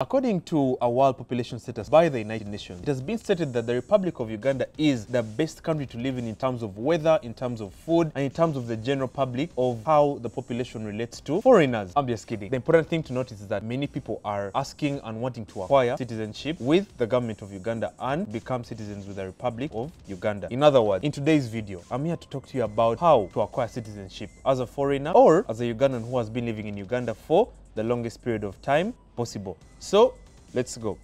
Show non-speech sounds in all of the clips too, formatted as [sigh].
According to a world population status by the United Nations, it has been stated that the Republic of Uganda is the best country to live in in terms of weather, in terms of food, and in terms of the general public of how the population relates to foreigners. I'm just kidding. The important thing to notice is that many people are asking and wanting to acquire citizenship with the government of Uganda and become citizens with the Republic of Uganda. In other words, in today's video, I'm here to talk to you about how to acquire citizenship as a foreigner or as a Ugandan who has been living in Uganda for the longest period of time possible. So let's go.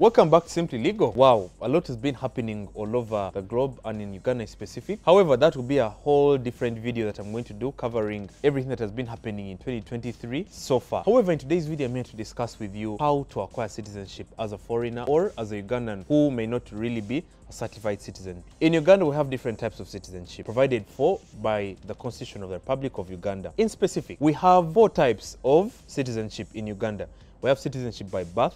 Welcome back to Simply Legal. Wow, a lot has been happening all over the globe and in Uganda specific. However, that will be a whole different video that I'm going to do covering everything that has been happening in 2023 so far. However, in today's video, I'm here to discuss with you how to acquire citizenship as a foreigner or as a Ugandan who may not really be a certified citizen. In Uganda, we have different types of citizenship provided for by the Constitution of the Republic of Uganda. In specific, we have four types of citizenship in Uganda. We have citizenship by birth,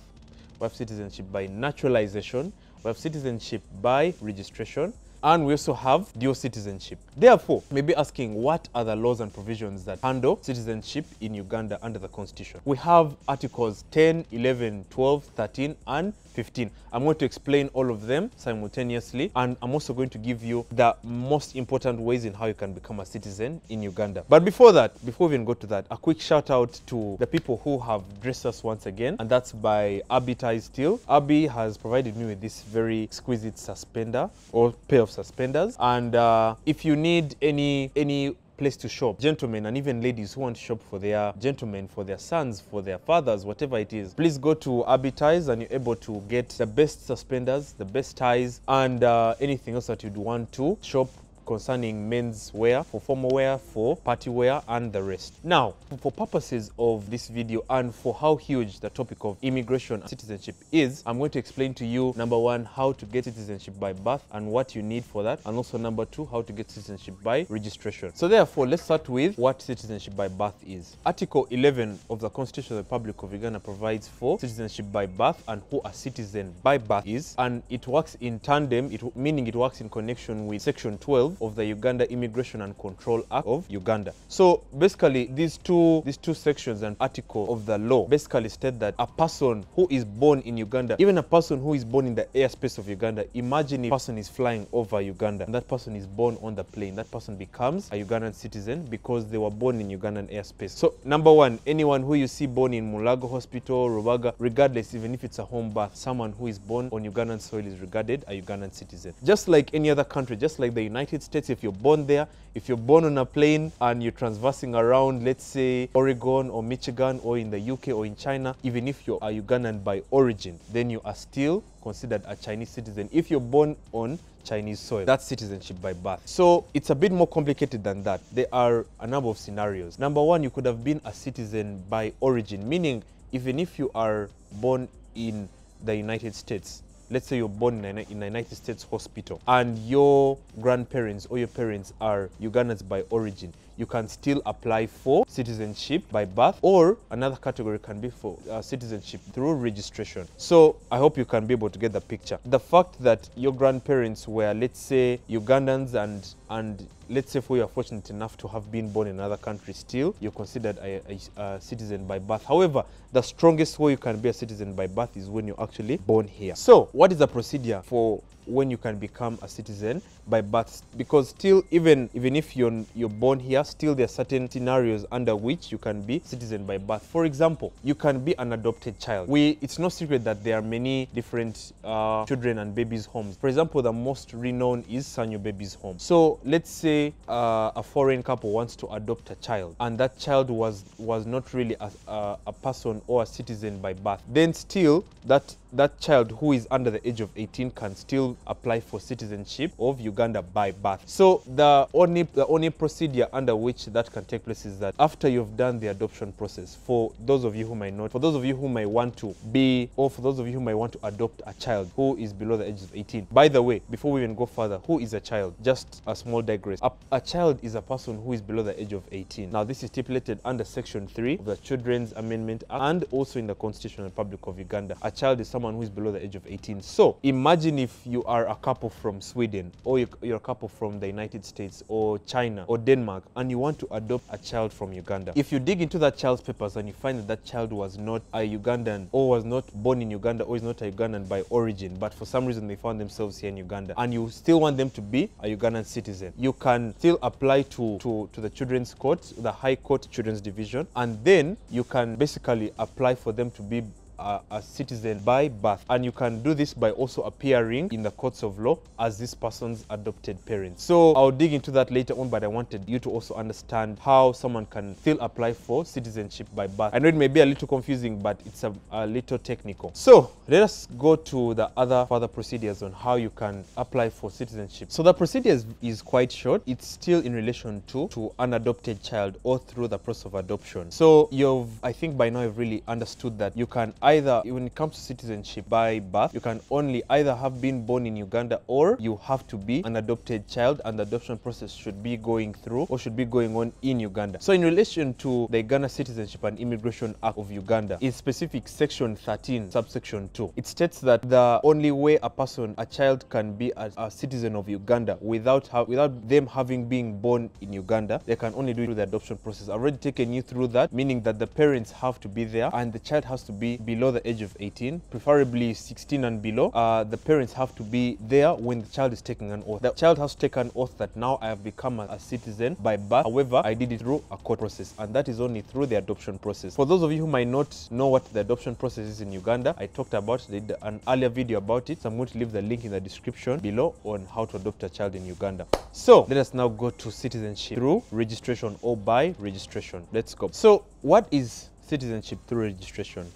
we have citizenship by naturalization, we have citizenship by registration, and we also have dual citizenship. Therefore, you may be asking what are the laws and provisions that handle citizenship in Uganda under the constitution. We have articles 10, 11, 12, 13, and 15. I'm going to explain all of them simultaneously, and I'm also going to give you the most important ways in how you can become a citizen in Uganda. But before that, before we even go to that, a quick shout out to the people who have dressed us once again, and that's by Abby Tie Steel. Abby has provided me with this very exquisite suspender or pair of suspenders, and uh, if you need any any place to shop. Gentlemen and even ladies who want to shop for their gentlemen, for their sons, for their fathers, whatever it is, please go to Abbey Ties and you're able to get the best suspenders, the best ties, and uh, anything else that you'd want to shop concerning men's wear, for formal wear, for party wear, and the rest. Now, for purposes of this video and for how huge the topic of immigration and citizenship is, I'm going to explain to you, number one, how to get citizenship by birth and what you need for that, and also number two, how to get citizenship by registration. So therefore, let's start with what citizenship by birth is. Article 11 of the Constitution of the Republic of Uganda provides for citizenship by birth and who a citizen by birth is, and it works in tandem, it, meaning it works in connection with Section 12 of the Uganda Immigration and Control Act of Uganda. So basically these two these two sections and article of the law basically state that a person who is born in Uganda, even a person who is born in the airspace of Uganda, imagine if a person is flying over Uganda and that person is born on the plane, that person becomes a Ugandan citizen because they were born in Ugandan airspace. So number one, anyone who you see born in Mulago Hospital, Rubaga, regardless, even if it's a home birth, someone who is born on Ugandan soil is regarded a Ugandan citizen. Just like any other country, just like the United States, if you're born there, if you're born on a plane and you're transversing around, let's say Oregon or Michigan or in the UK or in China, even if you're a Ugandan by origin, then you are still considered a Chinese citizen if you're born on Chinese soil. That's citizenship by birth. So it's a bit more complicated than that. There are a number of scenarios. Number one, you could have been a citizen by origin, meaning even if you are born in the United States, let's say you're born in a, in a United States hospital and your grandparents or your parents are Ugandans by origin, you can still apply for citizenship by birth or another category can be for uh, citizenship through registration. So I hope you can be able to get the picture. The fact that your grandparents were, let's say, Ugandans and and let's say for you are fortunate enough to have been born in another country still, you're considered a, a, a citizen by birth. However, the strongest way you can be a citizen by birth is when you're actually born here. So what is the procedure for when you can become a citizen by birth. Because still even even if you're you're born here still there are certain scenarios under which you can be citizen by birth. For example you can be an adopted child. We it's no secret that there are many different uh, children and babies homes. For example the most renowned is Sanyu babies home. So let's say uh, a foreign couple wants to adopt a child and that child was was not really a, a, a person or a citizen by birth. Then still that that child who is under the age of 18 can still apply for citizenship of Uganda by birth. So the only the only procedure under which that can take place is that after you've done the adoption process, for those of you who might not, for those of you who might want to be, or for those of you who might want to adopt a child who is below the age of 18. By the way, before we even go further, who is a child? Just a small digress. A, a child is a person who is below the age of 18. Now this is stipulated under section 3 of the Children's Amendment Act and also in the Constitution of the Republic of Uganda. A child is someone someone who is below the age of 18. So imagine if you are a couple from Sweden or you- you're a couple from the United States or China or Denmark and you want to adopt a child from Uganda. If you dig into that child's papers and you find that that child was not a Ugandan or was not born in Uganda or is not a Ugandan by origin, but for some reason they found themselves here in Uganda and you still want them to be a Ugandan citizen, you can still apply to, to, to the Children's Court, the High Court Children's Division, and then you can basically apply for them to be a, a citizen by birth. And you can do this by also appearing in the courts of law as this person's adopted parents. So i'll dig into that later on but i wanted you to also understand how someone can still apply for citizenship by birth. I know it may be a little confusing but it's a, a little technical. So let us go to the other further procedures on how you can apply for citizenship. So the procedure is, is quite short. It's still in relation to to an adopted child or through the process of adoption. So you've i think by now you've really understood that you can either when it comes to citizenship by birth you can only either have been born in uganda or you have to be an adopted child and the adoption process should be going through or should be going on in uganda. So in relation to the uganda citizenship and immigration act of uganda in specific section 13 subsection 2 it states that the only way a person a child can be a, a citizen of uganda without without them having been born in uganda they can only do it through the adoption process. I've already taken you through that meaning that the parents have to be there and the child has to be below the age of 18 preferably 16 and below uh, the parents have to be there when the child is taking an oath. The child has to take an oath that now i have become a, a citizen by birth. However i did it through a court process and that is only through the adoption process. For those of you who might not know what the adoption process is in uganda i talked about did an earlier video about it. So i'm going to leave the link in the description below on how to adopt a child in uganda. So let us now go to citizenship through registration or by registration. Let's go. So what is citizenship through registration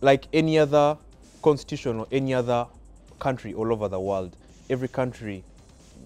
like any other constitution or any other country all over the world, every country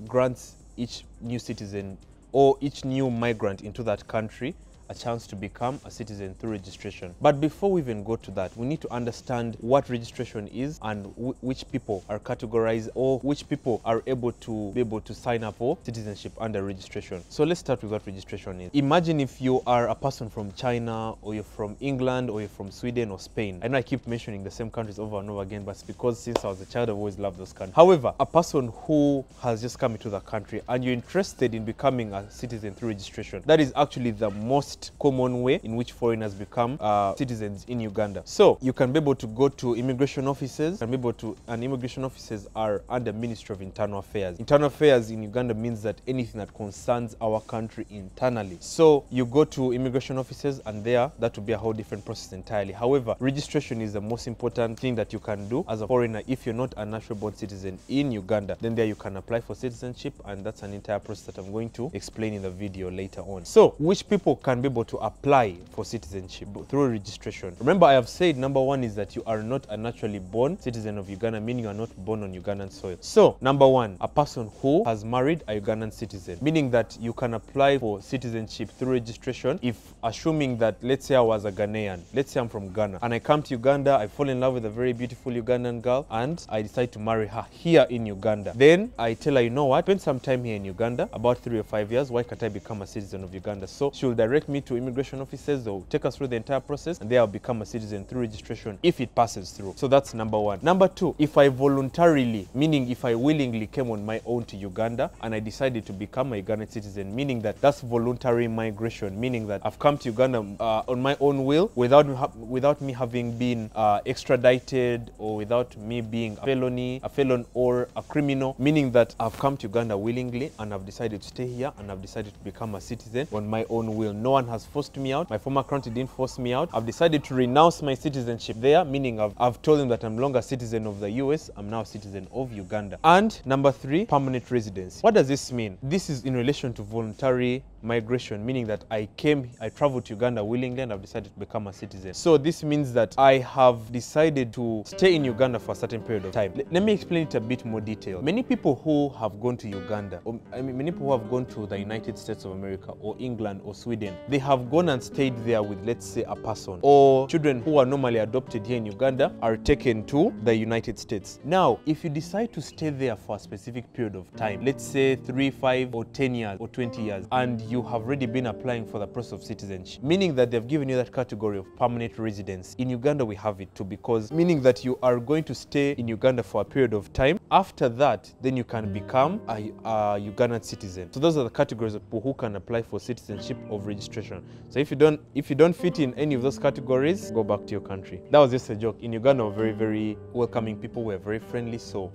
grants each new citizen or each new migrant into that country a chance to become a citizen through registration. But before we even go to that, we need to understand what registration is and which people are categorized or which people are able to be able to sign up for citizenship under registration. So let's start with what registration is. Imagine if you are a person from China or you're from England or you're from Sweden or Spain. I know I keep mentioning the same countries over and over again, but it's because since I was a child, I've always loved those countries. However, a person who has just come into the country and you're interested in becoming a citizen through registration, that is actually the most common way in which foreigners become uh, citizens in Uganda. So you can be able to go to immigration offices, can be able to, and immigration offices are under Ministry of Internal Affairs. Internal Affairs in Uganda means that anything that concerns our country internally. So you go to immigration offices and there, that will be a whole different process entirely. However, registration is the most important thing that you can do as a foreigner if you're not a natural born citizen in Uganda. Then there you can apply for citizenship and that's an entire process that I'm going to explain in the video later on. So which people can be able to apply for citizenship through registration? Remember, I have said number one is that you are not a naturally born citizen of Uganda, meaning you are not born on Ugandan soil. So, number one, a person who has married a Ugandan citizen, meaning that you can apply for citizenship through registration if assuming that, let's say I was a Ghanaian, let's say I'm from Ghana, and I come to Uganda, I fall in love with a very beautiful Ugandan girl, and I decide to marry her here in Uganda. Then I tell her, you know what, spend some time here in Uganda, about three or five years, why can't I become a citizen of Uganda? So she'll direct me to immigration officers, they'll take us through the entire process, and there I'll become a citizen through registration if it passes through. So that's number one. Number two, if I voluntarily, meaning if I willingly came on my own to Uganda and I decided to become a Ugandan citizen, meaning that that's voluntary migration, meaning that I've come to Uganda uh, on my own will without me without me having been uh, extradited or without me being a felony, a felon or a criminal, meaning that I've come to Uganda willingly and I've decided to stay here and I've decided to become a citizen on my own will. No one has forced me out. My former country didn't force me out. I've decided to renounce my citizenship there, meaning I've, I've told them that I'm longer citizen of the US, I'm now a citizen of Uganda. And number three, permanent residence. What does this mean? This is in relation to voluntary migration, meaning that I came, I traveled to Uganda willingly and I've decided to become a citizen. So this means that I have decided to stay in Uganda for a certain period of time. Let- Let me explain it a bit more detail. Many people who have gone to Uganda, or I mean, many people who have gone to the United States of America or England or Sweden, they have gone and stayed there with, let's say, a person. Or children who are normally adopted here in Uganda are taken to the United States. Now, if you decide to stay there for a specific period of time, let's say three, five, or 10 years or 20 years, and you have already been applying for the process of citizenship, meaning that they've given you that category of permanent residence. In Uganda, we have it too, because meaning that you are going to stay in Uganda for a period of time. After that, then you can become a, a Ugandan citizen. So those are the categories of people who can apply for citizenship of registration. So if you don't if you don't fit in any of those categories, go back to your country. That was just a joke. In Uganda, we're very, very welcoming people. We're very friendly. So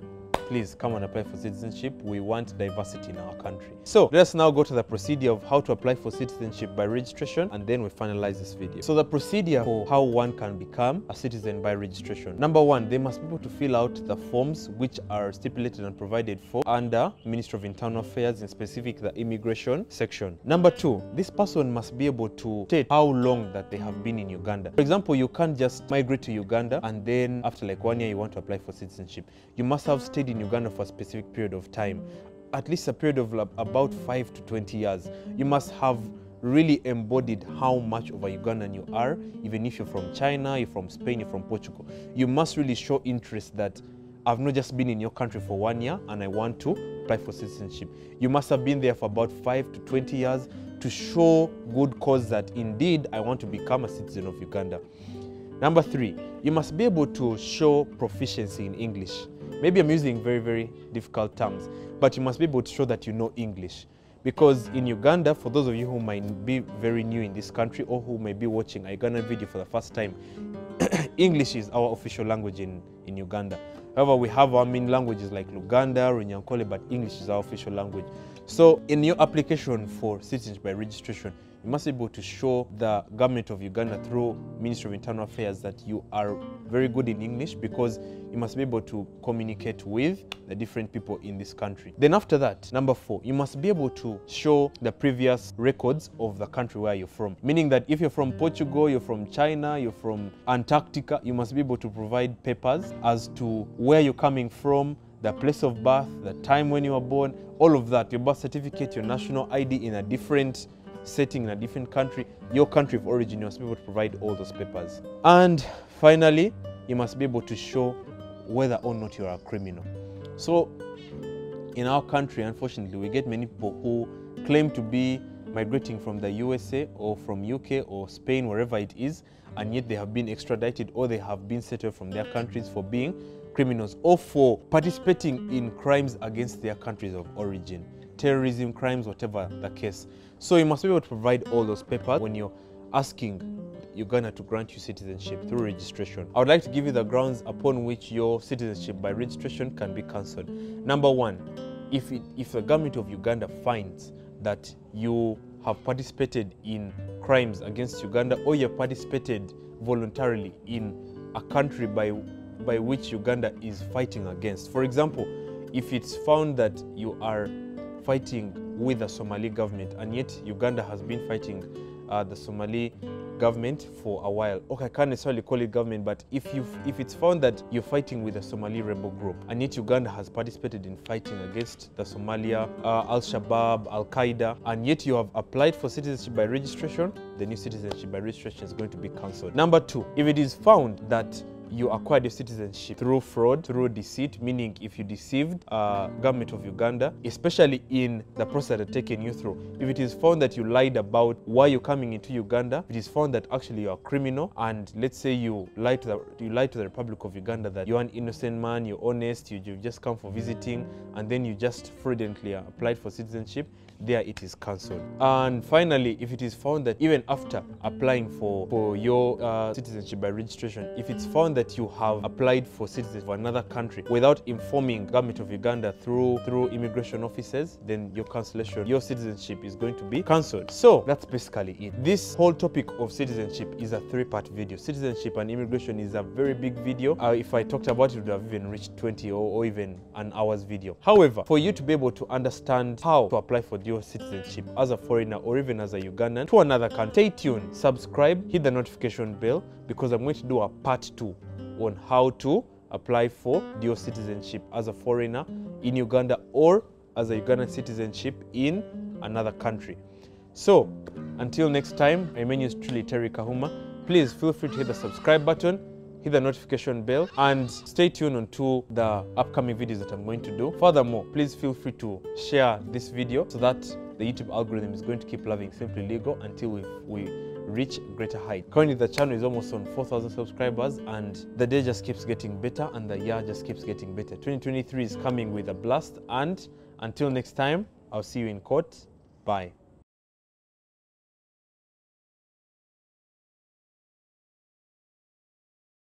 please come and apply for citizenship. We want diversity in our country. So let us now go to the procedure of how to apply for citizenship by registration and then we finalize this video. So the procedure for how one can become a citizen by registration. Number one, they must be able to fill out the forms which are stipulated and provided for under Ministry of Internal Affairs, in specific the immigration section. Number two, this person must be able to state how long that they have been in Uganda. For example, you can't just migrate to Uganda and then after like one year you want to apply for citizenship. You must have stayed in Uganda for a specific period of time, at least a period of about 5 to 20 years. You must have really embodied how much of a Ugandan you are, even if you're from China, you're from Spain, you're from Portugal. You must really show interest that I've not just been in your country for one year and I want to apply for citizenship. You must have been there for about 5 to 20 years to show good cause that indeed I want to become a citizen of Uganda. Number three, you must be able to show proficiency in English. Maybe I'm using very, very difficult terms, but you must be able to show that you know English. Because in Uganda, for those of you who might be very new in this country or who may be watching a Ugandan video for the first time, [coughs] English is our official language in, in Uganda. However, we have our main languages like Luganda, Runyankole, but English is our official language. So in your application for citizenship by registration, you must be able to show the government of Uganda through Ministry of Internal Affairs that you are very good in English because you must be able to communicate with the different people in this country. Then after that, number four, you must be able to show the previous records of the country where you're from. Meaning that if you're from Portugal, you're from China, you're from Antarctica, you must be able to provide papers as to where you're coming from, the place of birth, the time when you were born, all of that, your birth certificate, your national ID in a different setting in a different country, your country of origin, you must be able to provide all those papers. And finally, you must be able to show whether or not you are a criminal. So in our country, unfortunately, we get many people who claim to be migrating from the USA or from UK or Spain, wherever it is, and yet they have been extradited or they have been settled from their countries for being criminals or for participating in crimes against their countries of origin, terrorism, crimes, whatever the case. So you must be able to provide all those papers when you're asking Uganda to grant you citizenship through registration. I would like to give you the grounds upon which your citizenship by registration can be cancelled. Number one, if, it, if the government of Uganda finds that you have participated in crimes against Uganda or you have participated voluntarily in a country by, by which Uganda is fighting against. For example, if it's found that you are fighting with the Somali government and yet Uganda has been fighting uh, the Somali government for a while. Okay, I can't necessarily call it government, but if you if it's found that you're fighting with a Somali rebel group, and yet Uganda has participated in fighting against the Somalia, uh, Al Shabaab, Al Qaeda, and yet you have applied for citizenship by registration, the new citizenship by registration is going to be cancelled. Number two, if it is found that you acquired your citizenship through fraud, through deceit, meaning if you deceived uh, government of Uganda, especially in the process that taken you through. If it is found that you lied about why you're coming into Uganda, it is found that actually you're a criminal, and let's say you lied to the you lied to the Republic of Uganda that you're an innocent man, you're honest, you, you've just come for visiting, and then you just fraudulently applied for citizenship, there it is cancelled. And finally, if it is found that even after applying for, for your uh, citizenship by registration, if it's found that you have applied for citizenship for another country without informing government of Uganda through through immigration officers, then your cancellation, your citizenship is going to be cancelled. So that's basically it. This whole topic of citizenship is a three-part video. Citizenship and immigration is a very big video. Uh, if I talked about it, it would have even reached 20 or, or even an hour's video. However, for you to be able to understand how to apply for your citizenship as a foreigner or even as a Ugandan to another country, stay tuned, subscribe, hit the notification bell because I'm going to do a part two on how to apply for dual citizenship as a foreigner in Uganda or as a Ugandan citizenship in another country. So, until next time, my name is truly Terry Kahuma. Please feel free to hit the subscribe button, hit the notification bell, and stay tuned onto the upcoming videos that I'm going to do. Furthermore, please feel free to share this video so that the YouTube algorithm is going to keep loving Simply Legal until we we reach greater height. Currently, the channel is almost on 4,000 subscribers, and the day just keeps getting better, and the year just keeps getting better. 2023 is coming with a blast, and until next time, I'll see you in court. Bye.